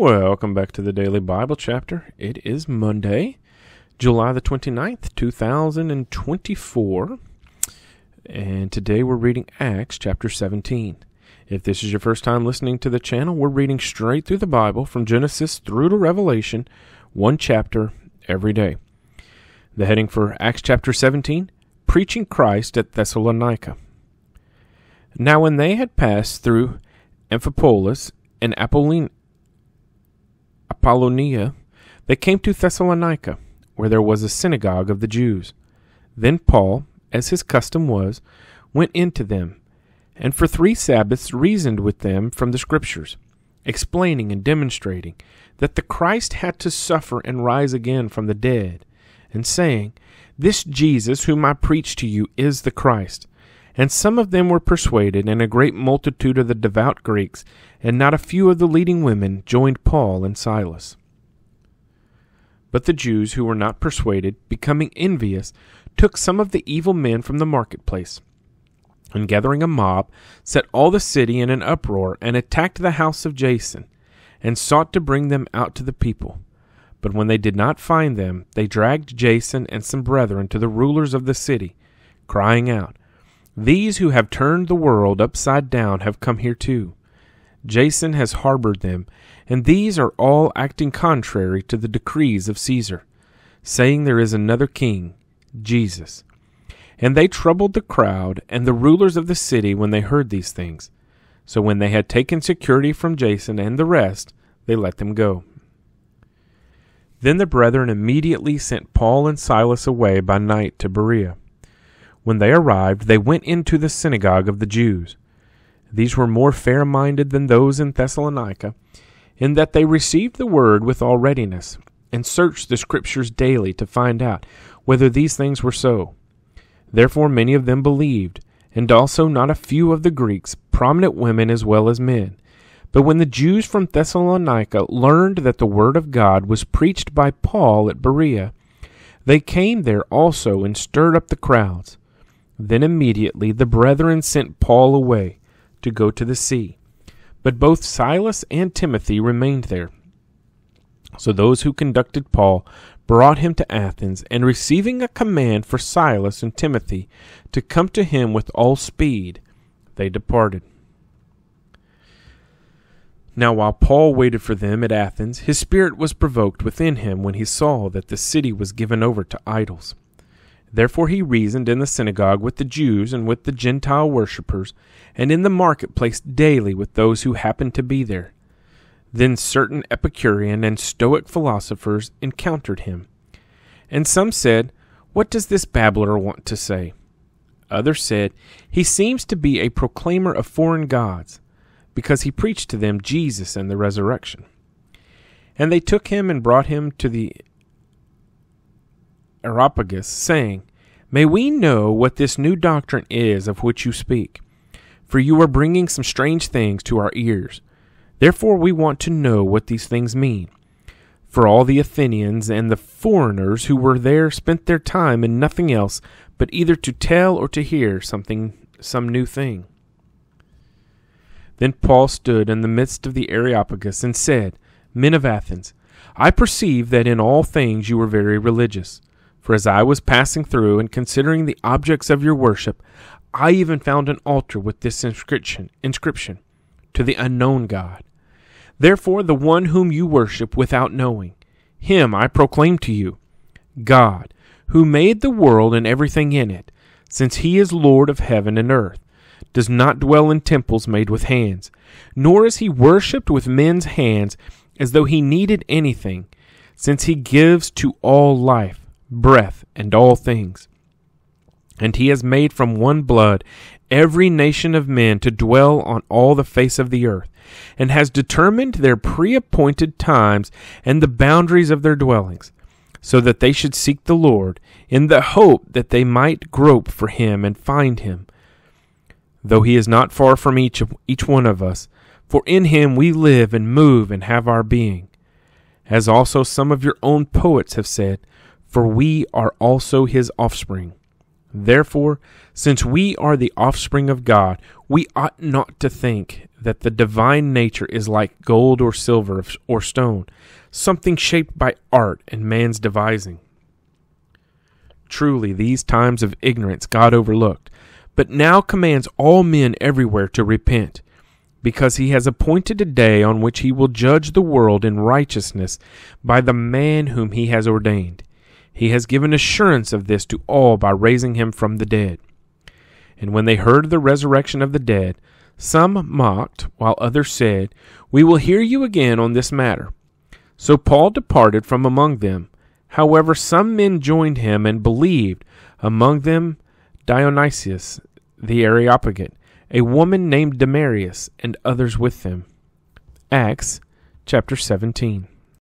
Welcome back to the Daily Bible Chapter. It is Monday, July the 29th, 2024. And today we're reading Acts chapter 17. If this is your first time listening to the channel, we're reading straight through the Bible from Genesis through to Revelation, one chapter every day. The heading for Acts chapter 17 Preaching Christ at Thessalonica. Now, when they had passed through Amphipolis and Apollonia, they came to Thessalonica, where there was a synagogue of the Jews. Then Paul, as his custom was, went in to them, and for three Sabbaths reasoned with them from the Scriptures, explaining and demonstrating that the Christ had to suffer and rise again from the dead, and saying, This Jesus whom I preach to you is the Christ. And some of them were persuaded, and a great multitude of the devout Greeks, and not a few of the leading women, joined Paul and Silas. But the Jews who were not persuaded, becoming envious, took some of the evil men from the marketplace, and gathering a mob, set all the city in an uproar, and attacked the house of Jason, and sought to bring them out to the people. But when they did not find them, they dragged Jason and some brethren to the rulers of the city, crying out, These who have turned the world upside down have come here too. Jason has harbored them, and these are all acting contrary to the decrees of Caesar, saying there is another king, Jesus. And they troubled the crowd and the rulers of the city when they heard these things. So when they had taken security from Jason and the rest, they let them go. Then the brethren immediately sent Paul and Silas away by night to Berea. When they arrived, they went into the synagogue of the Jews. These were more fair minded than those in Thessalonica, in that they received the word with all readiness, and searched the Scriptures daily to find out whether these things were so. Therefore many of them believed, and also not a few of the Greeks, prominent women as well as men. But when the Jews from Thessalonica learned that the word of God was preached by Paul at Berea, they came there also and stirred up the crowds. Then immediately the brethren sent Paul away to go to the sea. But both Silas and Timothy remained there. So those who conducted Paul brought him to Athens, and receiving a command for Silas and Timothy to come to him with all speed, they departed. Now, while Paul waited for them at Athens, his spirit was provoked within him when he saw that the city was given over to idols. Therefore he reasoned in the synagogue with the Jews and with the Gentile worshippers, and in the marketplace daily with those who happened to be there. Then certain Epicurean and Stoic philosophers encountered him. And some said, What does this babbler want to say? Others said, He seems to be a proclaimer of foreign gods, because he preached to them Jesus and the resurrection. And they took him and brought him to the Areopagus, saying, May we know what this new doctrine is of which you speak, for you are bringing some strange things to our ears. Therefore we want to know what these things mean. For all the Athenians and the foreigners who were there spent their time in nothing else but either to tell or to hear something some new thing. Then Paul stood in the midst of the Areopagus and said, Men of Athens, I perceive that in all things you are very religious. For as I was passing through and considering the objects of your worship, I even found an altar with this inscription, inscription to the unknown God. Therefore, the one whom you worship without knowing, him I proclaim to you God, who made the world and everything in it, since he is Lord of heaven and earth, does not dwell in temples made with hands, nor is he worshipped with men's hands as though he needed anything, since he gives to all life breath, and all things. And he has made from one blood every nation of men to dwell on all the face of the earth, and has determined their pre appointed times and the boundaries of their dwellings, so that they should seek the Lord, in the hope that they might grope for him and find him. Though he is not far from each, of, each one of us, for in him we live and move and have our being. As also some of your own poets have said, for we are also his offspring. Therefore, since we are the offspring of God, we ought not to think that the divine nature is like gold or silver or stone, something shaped by art and man's devising. Truly, these times of ignorance God overlooked, but now commands all men everywhere to repent, because he has appointed a day on which he will judge the world in righteousness by the man whom he has ordained. He has given assurance of this to all by raising him from the dead. And when they heard of the resurrection of the dead, some mocked, while others said, We will hear you again on this matter. So Paul departed from among them. However, some men joined him and believed, among them Dionysius the Areopagite, a woman named Damaris, and others with them. Acts chapter 17.